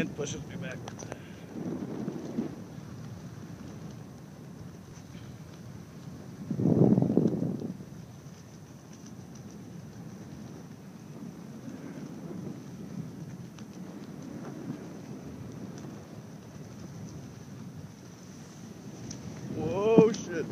wind pushes me backwards. Whoa, shit.